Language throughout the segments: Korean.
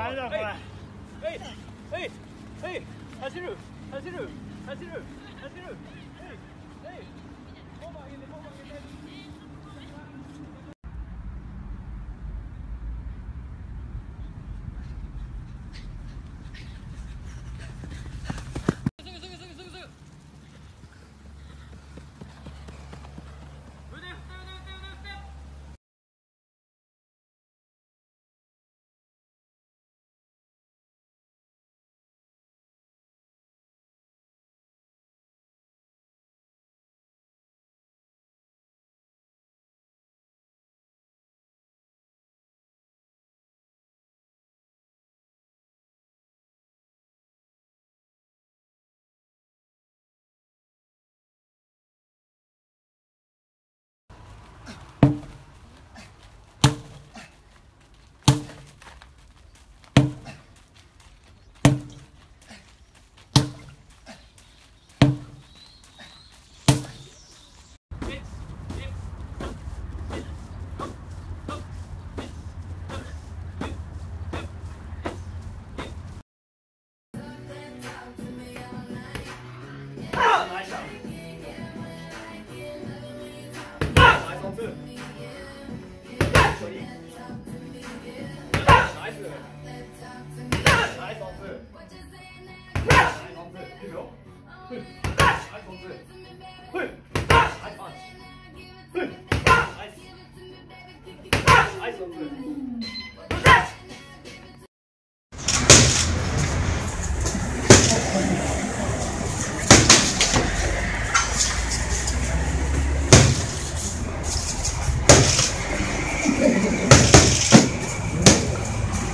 前走る。走る。走る。走い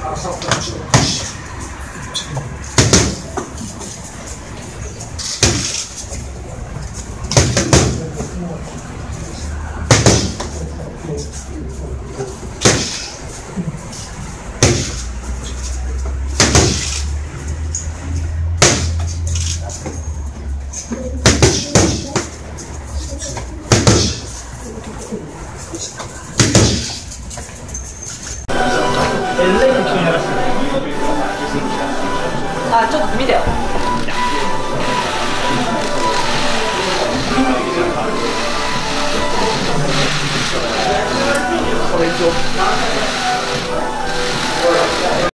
아, 좀 준비돼 요.